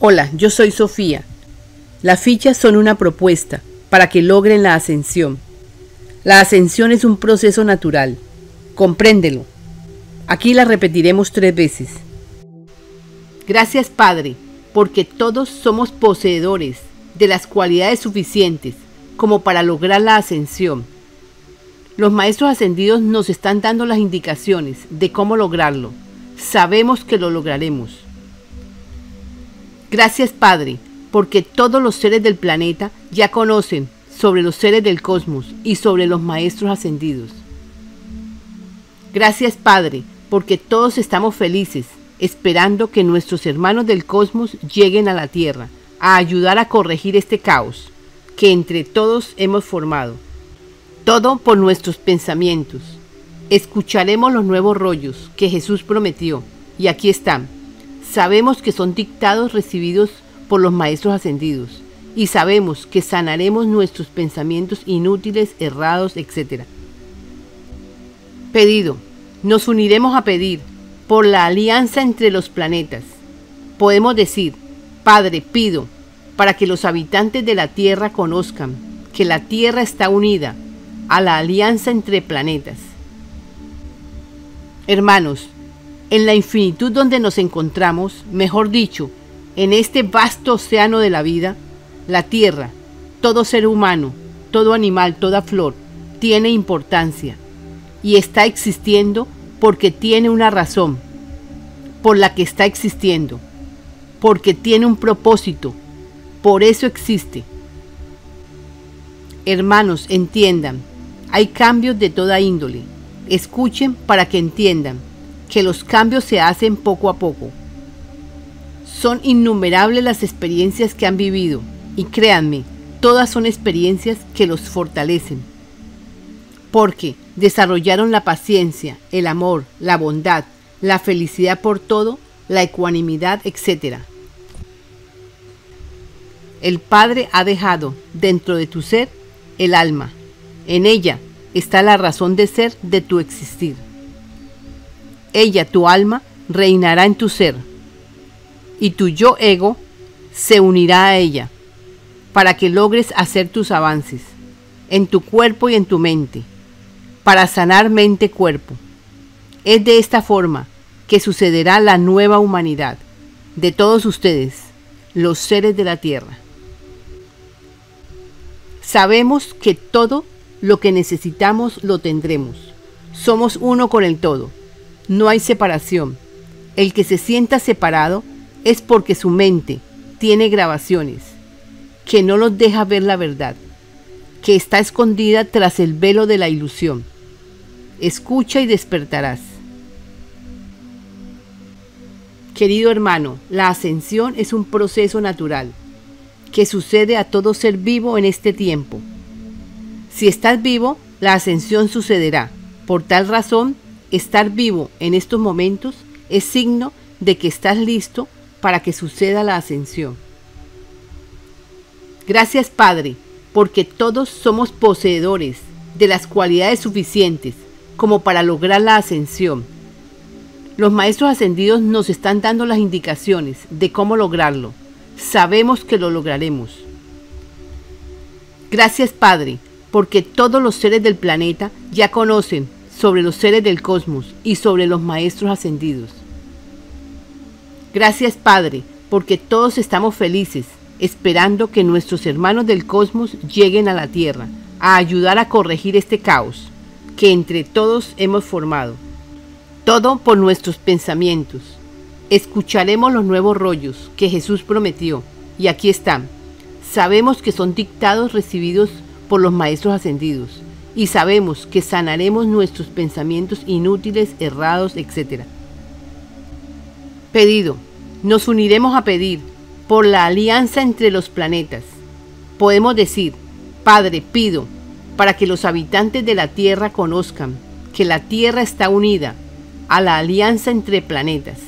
Hola, yo soy Sofía. Las fichas son una propuesta para que logren la ascensión. La ascensión es un proceso natural. Compréndelo. Aquí la repetiremos tres veces. Gracias Padre, porque todos somos poseedores de las cualidades suficientes como para lograr la ascensión. Los maestros ascendidos nos están dando las indicaciones de cómo lograrlo. Sabemos que lo lograremos. Gracias Padre, porque todos los seres del planeta ya conocen sobre los seres del cosmos y sobre los maestros ascendidos. Gracias Padre, porque todos estamos felices, esperando que nuestros hermanos del cosmos lleguen a la Tierra, a ayudar a corregir este caos que entre todos hemos formado. Todo por nuestros pensamientos. Escucharemos los nuevos rollos que Jesús prometió, y aquí están Sabemos que son dictados recibidos por los maestros ascendidos y sabemos que sanaremos nuestros pensamientos inútiles, errados, etc. Pedido. Nos uniremos a pedir por la alianza entre los planetas. Podemos decir, Padre, pido para que los habitantes de la Tierra conozcan que la Tierra está unida a la alianza entre planetas. Hermanos, en la infinitud donde nos encontramos, mejor dicho, en este vasto océano de la vida, la tierra, todo ser humano, todo animal, toda flor, tiene importancia y está existiendo porque tiene una razón por la que está existiendo, porque tiene un propósito, por eso existe. Hermanos, entiendan, hay cambios de toda índole. Escuchen para que entiendan que los cambios se hacen poco a poco. Son innumerables las experiencias que han vivido y créanme, todas son experiencias que los fortalecen. Porque desarrollaron la paciencia, el amor, la bondad, la felicidad por todo, la ecuanimidad, etc. El Padre ha dejado dentro de tu ser el alma. En ella está la razón de ser de tu existir. Ella, tu alma, reinará en tu ser, y tu yo ego se unirá a ella, para que logres hacer tus avances, en tu cuerpo y en tu mente, para sanar mente-cuerpo. Es de esta forma que sucederá la nueva humanidad de todos ustedes, los seres de la tierra. Sabemos que todo lo que necesitamos lo tendremos. Somos uno con el todo no hay separación. El que se sienta separado es porque su mente tiene grabaciones, que no los deja ver la verdad, que está escondida tras el velo de la ilusión. Escucha y despertarás. Querido hermano, la ascensión es un proceso natural que sucede a todo ser vivo en este tiempo. Si estás vivo, la ascensión sucederá. Por tal razón, Estar vivo en estos momentos es signo de que estás listo para que suceda la ascensión. Gracias Padre, porque todos somos poseedores de las cualidades suficientes como para lograr la ascensión. Los maestros ascendidos nos están dando las indicaciones de cómo lograrlo. Sabemos que lo lograremos. Gracias Padre, porque todos los seres del planeta ya conocen sobre los seres del cosmos y sobre los maestros ascendidos. Gracias Padre, porque todos estamos felices, esperando que nuestros hermanos del cosmos lleguen a la Tierra, a ayudar a corregir este caos que entre todos hemos formado. Todo por nuestros pensamientos. Escucharemos los nuevos rollos que Jesús prometió, y aquí están. Sabemos que son dictados recibidos por los maestros ascendidos y sabemos que sanaremos nuestros pensamientos inútiles, errados, etc. Pedido. Nos uniremos a pedir por la alianza entre los planetas. Podemos decir, Padre, pido para que los habitantes de la Tierra conozcan que la Tierra está unida a la alianza entre planetas.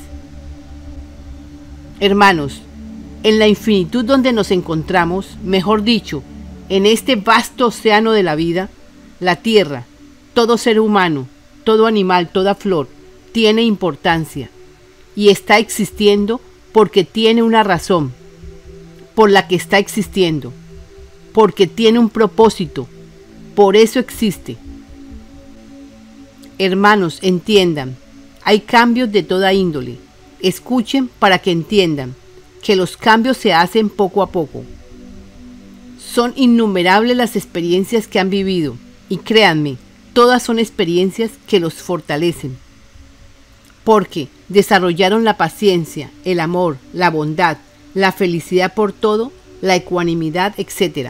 Hermanos, en la infinitud donde nos encontramos, mejor dicho, en este vasto océano de la vida, la tierra, todo ser humano, todo animal, toda flor, tiene importancia y está existiendo porque tiene una razón por la que está existiendo, porque tiene un propósito, por eso existe. Hermanos, entiendan, hay cambios de toda índole. Escuchen para que entiendan que los cambios se hacen poco a poco. Son innumerables las experiencias que han vivido y créanme, todas son experiencias que los fortalecen. Porque desarrollaron la paciencia, el amor, la bondad, la felicidad por todo, la ecuanimidad, etc.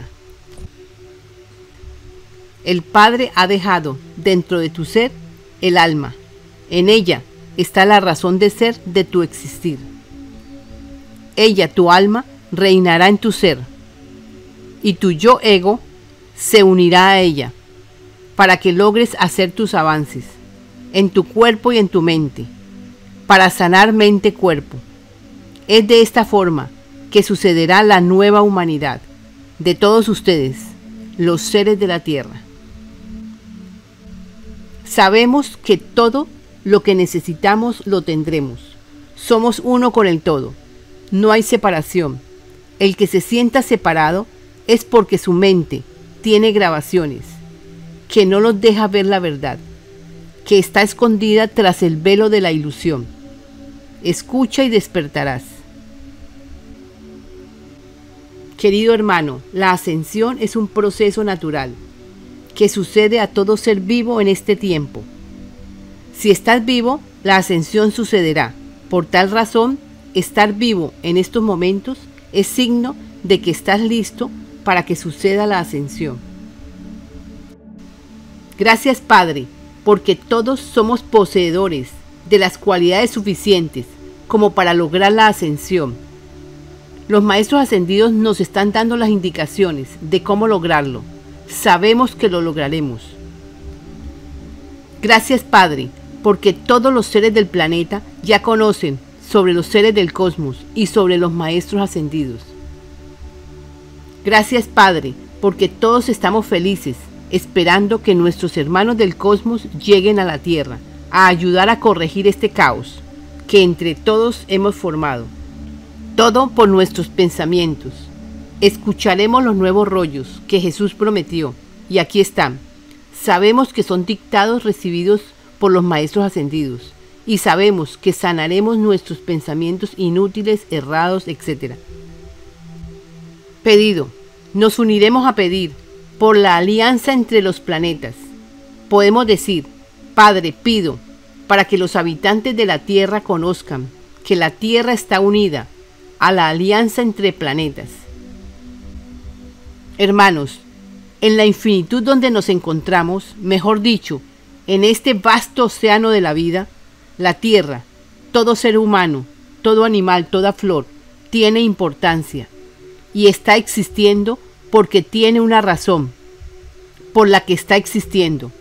El Padre ha dejado dentro de tu ser el alma. En ella está la razón de ser de tu existir. Ella, tu alma, reinará en tu ser. Y tu yo ego se unirá a ella para que logres hacer tus avances en tu cuerpo y en tu mente, para sanar mente-cuerpo. Es de esta forma que sucederá la nueva humanidad de todos ustedes, los seres de la tierra. Sabemos que todo lo que necesitamos lo tendremos. Somos uno con el todo. No hay separación. El que se sienta separado es porque su mente tiene grabaciones que no los deja ver la verdad, que está escondida tras el velo de la ilusión. Escucha y despertarás. Querido hermano, la ascensión es un proceso natural que sucede a todo ser vivo en este tiempo. Si estás vivo, la ascensión sucederá. Por tal razón, estar vivo en estos momentos es signo de que estás listo para que suceda la ascensión. Gracias Padre, porque todos somos poseedores de las cualidades suficientes como para lograr la ascensión. Los maestros ascendidos nos están dando las indicaciones de cómo lograrlo sabemos que lo lograremos. Gracias Padre, porque todos los seres del planeta ya conocen sobre los seres del cosmos y sobre los maestros ascendidos. Gracias Padre, porque todos estamos felices, esperando que nuestros hermanos del cosmos lleguen a la Tierra, a ayudar a corregir este caos que entre todos hemos formado. Todo por nuestros pensamientos, Escucharemos los nuevos rollos que Jesús prometió, y aquí están. Sabemos que son dictados recibidos por los maestros ascendidos, y sabemos que sanaremos nuestros pensamientos inútiles, errados, etc. Pedido. Nos uniremos a pedir por la alianza entre los planetas. Podemos decir, Padre, pido para que los habitantes de la Tierra conozcan que la Tierra está unida a la alianza entre planetas Hermanos, en la infinitud donde nos encontramos, mejor dicho, en este vasto océano de la vida, la tierra, todo ser humano, todo animal, toda flor, tiene importancia y está existiendo porque tiene una razón por la que está existiendo,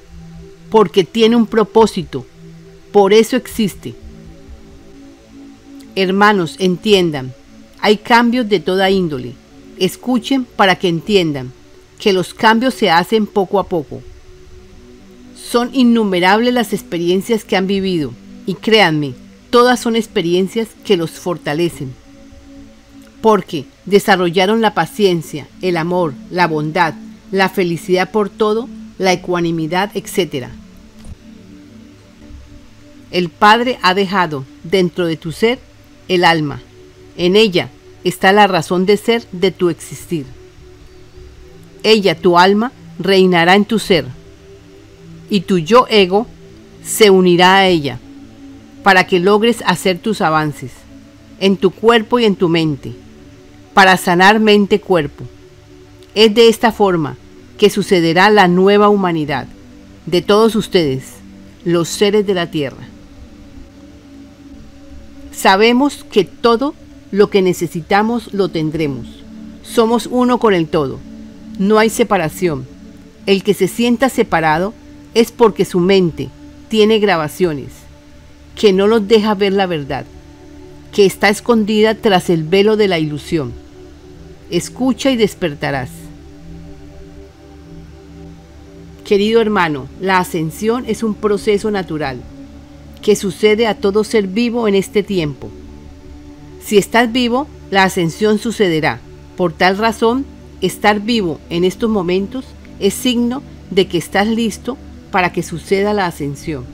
porque tiene un propósito, por eso existe. Hermanos, entiendan, hay cambios de toda índole Escuchen para que entiendan que los cambios se hacen poco a poco. Son innumerables las experiencias que han vivido y créanme, todas son experiencias que los fortalecen. Porque desarrollaron la paciencia, el amor, la bondad, la felicidad por todo, la ecuanimidad, etc. El Padre ha dejado dentro de tu ser el alma. En ella está la razón de ser de tu existir. Ella, tu alma, reinará en tu ser, y tu yo ego se unirá a ella, para que logres hacer tus avances, en tu cuerpo y en tu mente, para sanar mente-cuerpo. Es de esta forma que sucederá la nueva humanidad de todos ustedes, los seres de la tierra. Sabemos que todo lo que necesitamos lo tendremos. Somos uno con el todo. No hay separación. El que se sienta separado es porque su mente tiene grabaciones que no los deja ver la verdad, que está escondida tras el velo de la ilusión. Escucha y despertarás. Querido hermano, la ascensión es un proceso natural que sucede a todo ser vivo en este tiempo si estás vivo, la ascensión sucederá. Por tal razón, estar vivo en estos momentos es signo de que estás listo para que suceda la ascensión.